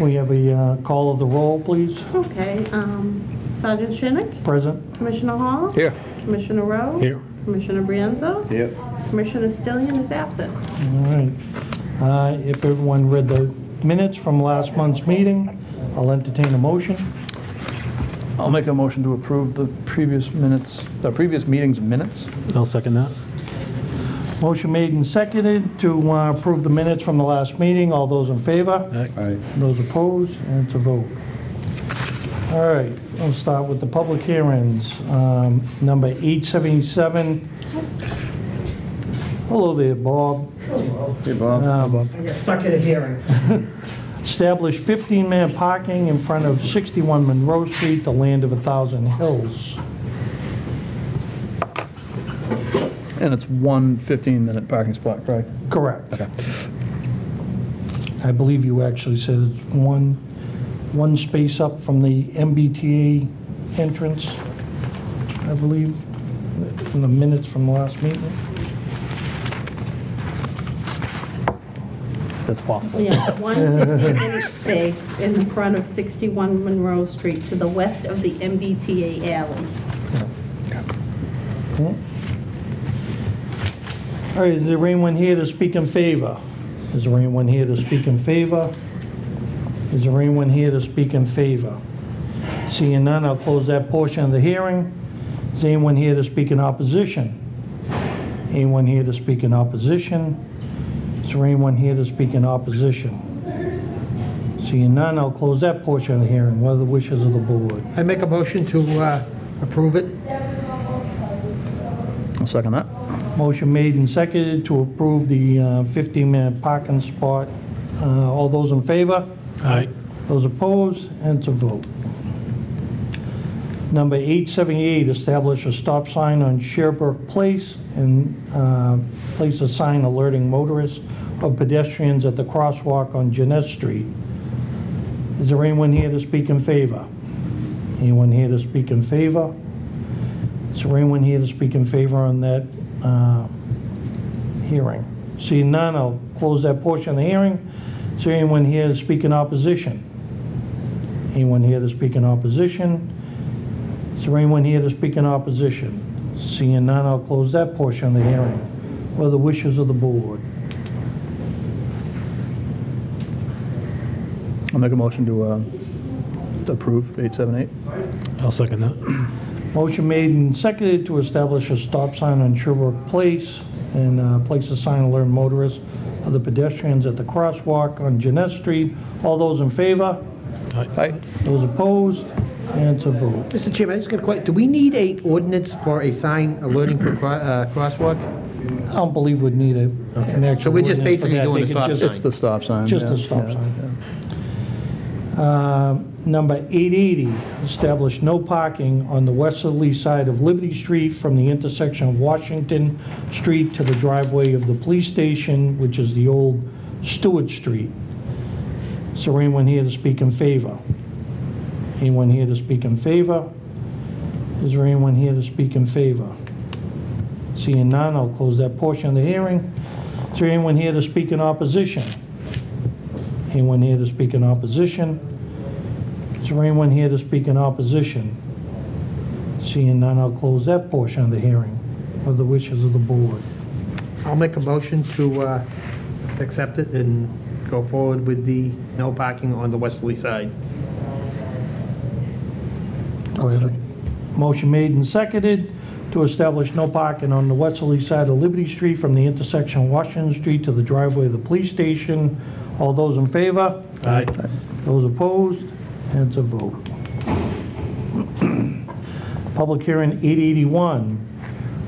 We have a uh, call of the roll, please. Okay, um, Sergeant Shinnick, Present? Commissioner Hall. Here. Commissioner Rowe. Here. Commissioner Brienza. Yep. Commissioner Stillian is absent. All right. Uh, If everyone read the minutes from last month's meeting, I'll entertain a motion. I'll make a motion to approve the previous minutes, the previous meeting's minutes. I'll second that. Motion made and seconded to uh, approve the minutes from the last meeting. All those in favor? Aye. Aye. Those opposed? And it's a vote. All right, we'll start with the public hearings. Um, Number 877. Hello there, Bob. Hey, Bob. Um, I got stuck in a hearing. Establish 15-minute parking in front of 61 Monroe Street, the land of a thousand hills. And it's one 15-minute parking spot, correct? Correct. Okay. I believe you actually said it's one, one space up from the MBTA entrance, I believe, from the minutes from the last meeting. That's possible. Yeah, one 15-minute space in the front of 61 Monroe Street to the west of the MBTA alley. Hmm? All right, is there anyone here to speak in favor? Is there anyone here to speak in favor? Is there anyone here to speak in favor? Seeing none, I'll close that portion of the hearing. Is anyone here to speak in opposition? Anyone here to speak in opposition? Is there anyone here to speak in opposition? Seeing none, I'll close that portion of the hearing. What are the wishes of the board? I make a motion to uh, approve it. I'll second that. Motion made and seconded to approve the 15-minute parking spot. Uh, All those in favor? Aye. Those opposed? And to vote. Number 878, establish a stop sign on Sherbrooke Place and uh, place a sign alerting motorists of pedestrians at the crosswalk on Jeanette Street. Is there anyone here to speak in favor? Anyone here to speak in favor? Is there anyone here to speak in favor on that uh, hearing? Seeing none, I'll close that portion of the hearing. Is there anyone here to speak in opposition? Anyone here to speak in opposition? Is there anyone here to speak in opposition? Seeing none, I'll close that portion of the hearing. What are the wishes of the board? I'll make a motion to uh, to approve 878. I'll second that. Motion made and seconded to establish a stop sign on Sherbrooke Place and uh, place a sign alert motorists of the pedestrians at the crosswalk on Jeanette Street. All those in favor? Aye. Those opposed? And it's a vote. Mr. Chairman, I just got a question. Do we need a ordinance for a sign alerting for cro- uh, crosswalk? I don't believe we'd need a an actual So we're just basically doing They the stop just- sign. It's the stop sign. Just yeah, a stop yeah, sign. yeah. Number 880, establish no parking on the westerly side of Liberty Street from the intersection of Washington Street to the driveway of the police station, which is the old Stewart Street. Is there anyone here to speak in favor? Anyone here to speak in favor? Is there anyone here to speak in favor? Seeing none, I'll close that portion of the hearing. Is there anyone here to speak in opposition? Anyone here to speak in opposition? Is there anyone here to speak in opposition? Seeing none, I'll close that portion of the hearing. What are the wishes of the board? I'll make a motion to uh, accept it and go forward with the no parking on the westerly side. Go ahead. Motion made and seconded to establish no parking on the westerly side of Liberty Street from the intersection of Washington Street to the driveway of the police station. All those in favor? Aye. Those opposed? And it's a vote. Public hearing 881,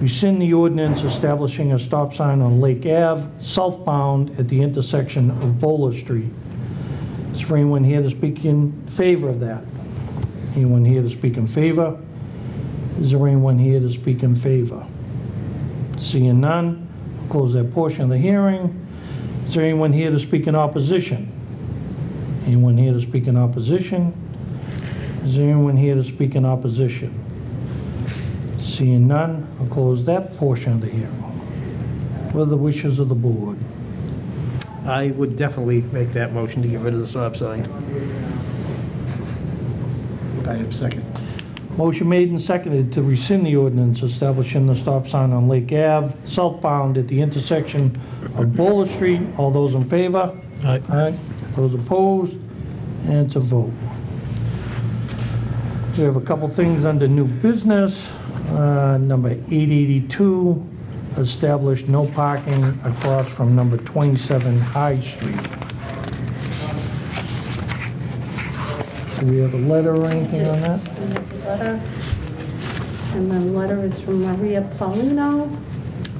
rescind the ordinance establishing a stop sign on Lake Ave, southbound at the intersection of Bowler Street. Is there anyone here to speak in favor of that? Anyone here to speak in favor? Is there anyone here to speak in favor? Seeing none, close that portion of the hearing. Is there anyone here to speak in opposition? Anyone here to speak in opposition? Is there anyone here to speak in opposition? Seeing none, I'll close that portion of the hearing. What are the wishes of the board? I would definitely make that motion to get rid of the stop sign. I have second. Motion made and seconded to rescind the ordinance establishing the stop sign on Lake Ave, southbound at the intersection of Bowler Street. All those in favor? Aye. Aye. Those opposed? And it's a vote. We have a couple things under new business. Uh, Number 882, establish no parking across from number 27 High Street. Do we have a letter or anything on that? And the letter, and the letter is from Maria Paulino,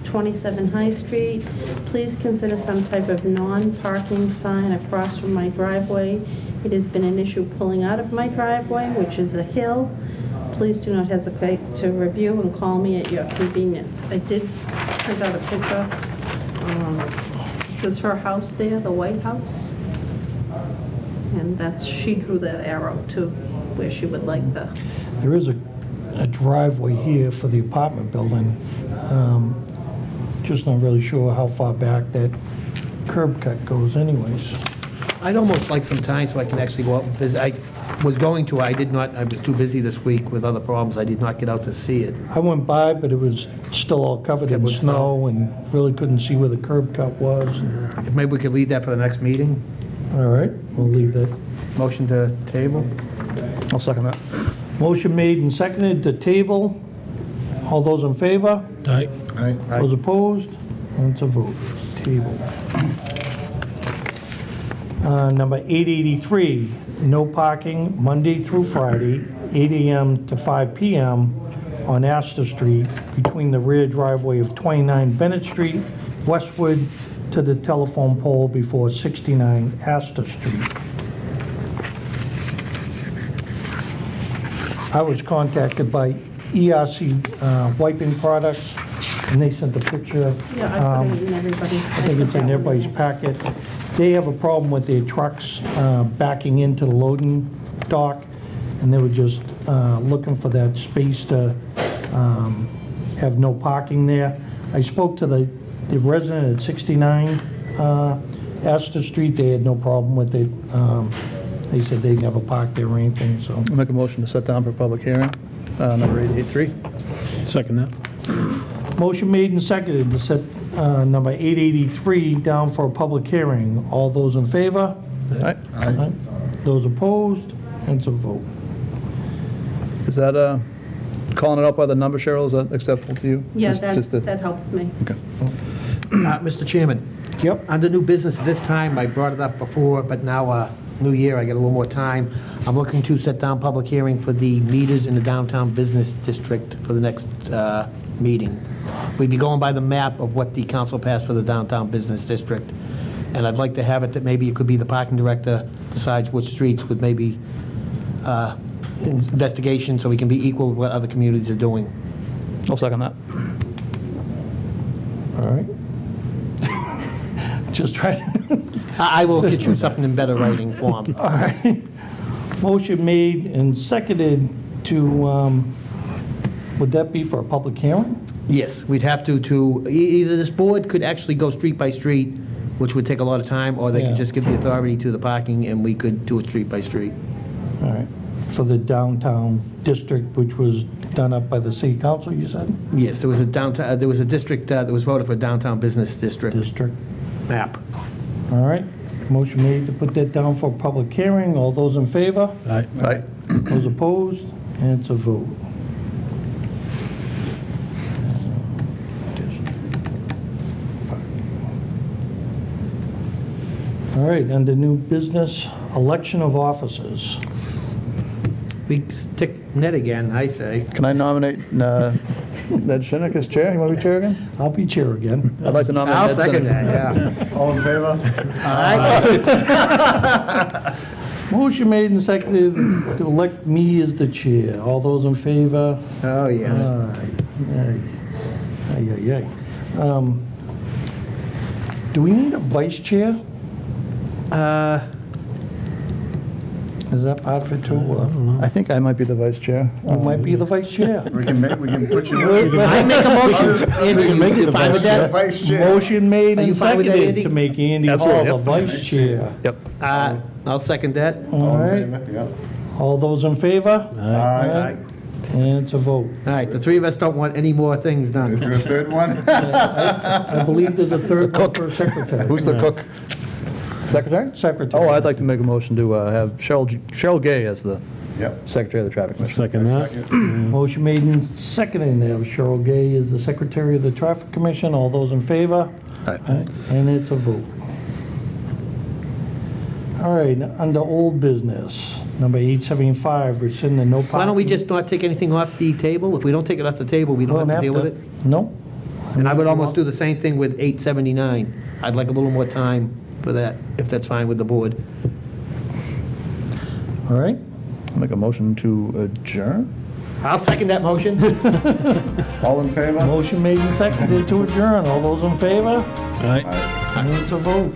27 High Street. Please consider some type of non-parking sign across from my driveway. It has been an issue pulling out of my driveway, which is a hill. Please do not hesitate to review and call me at your convenience. I did print out a picture. Um, This is her house there, the White House. And that's, she drew that arrow to where she would like the There is a a driveway here for the apartment building. Um, Just not really sure how far back that curb cut goes anyways. I'd almost like some time so I can actually go out and visit. I was going to, I did not, I was too busy this week with other problems. I did not get out to see it. I went by, but it was still all covered in Covered with snow. snow and really couldn't see where the curb cut was. Maybe we could leave that for the next meeting? All right, we'll leave that. Motion to table? I'll second that. Motion made and seconded to table. All those in favor? Aye. Aye. Those opposed? And it's a vote. Table. Uh, Number 883, no parking Monday through Friday, 8 AM to 5 PM on Astor Street between the rear driveway of 29 Bennett Street westward to the telephone pole before 69 Astor Street. I was contacted by ERC uh, Wiping Products, and they sent a picture. Yeah, I um, put it in everybody. I think it's in everybody's packet. They have a problem with their trucks uh, backing into the loading dock, and they were just uh, looking for that space to um, have no parking there. I spoke to the the resident at 69 uh, Astor Street, they had no problem with it. Um, They said they never parked there or anything, so. I'll make a motion to set down for public hearing, uh, number 883. Second that. Motion made and seconded to set uh, number 883 down for a public hearing. All those in favor? All right, Aye. Those opposed? And it's a vote. is that, uh, calling it out by the number, Cheryl, is that acceptable to you? Yeah, Just- that, just to- that helps me. Okay. Uh, Mr. Chairman, Yep. under new business this time, I brought it up before, but now, uh, new year, I get a little more time. I'm looking to set down public hearing for the meters in the downtown business district for the next uh, meeting. We'd be going by the map of what the council passed for the downtown business district. And I'd like to have it that maybe it could be the parking director decides which streets with maybe uh, investigation, so we can be equal with what other communities are doing. I'll second that. All right. Just trying, I I will get you something in better writing form. all right. Motion made and seconded to, um, would that be for a public hearing? Yes, we'd have to, to, e- either this board could actually go street by street, which would take a lot of time, or they Yeah. could just give the authority to the parking, and we could do it street by street. All right. For the downtown district, which was done up by the city council, you said? Yes, there was a downtown, uh, there was a district uh, that was voted for a downtown business district District. Map. All right. Motion made to put that down for public hearing. All those in favor? Aye. All right, Those opposed? And it's a vote. All right, under new business, election of officers. We stick Ned again, I say. can I nominate uh, Ned Shinnick as chair? You want to be chair again? I'll be chair again. I'd like to nominate I'll Ned second Shinnick. that, yeah. All in favor? Motion made and seconded to elect me as the chair. All those in favor? Oh, yes. Aye, aye, aye, aye, aye. Um, Do we need a vice chair? Uh, Is that part of it too? Uh, I think I might be the vice chair. You might be the vice chair. We can make, we can put you in. I make a motion. Andy, make you the fine with vice that? Vice chair. Motion made Are you and fine with that, seconded Andy? to make Andy Hall Absolutely, the yep. vice chair. Yep. Uh, I'll second that. All All right, in favor? Yep. all those in favor? Aye. And it's a vote. All right, the three of us don't want any more things done. Is done. there a third one? I believe there's a third one for secretary. Who's the cook? Secretary? Secretary. Oh, I'd like to make a motion to uh, have Cheryl G- Cheryl Gay as the Yep. secretary of the traffic commission. Second that. Second. Motion made and seconded to have Cheryl Gay as the secretary of the traffic commission. All those in favor? Aye. Aye, And it's a vote. All right, under old business, number 875, rescind the no parking. Why don't we just not take anything off the table? If we don't take it off the table, we don't have to deal with it. No. And I would almost do the same thing with 879. I'd like a little more time for that, if that's fine with the board. All right, I'll make a motion to adjourn? I'll second that motion. All in favor? motion made and seconded to adjourn. All those in favor? Aye. And it's a vote.